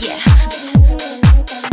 yeah.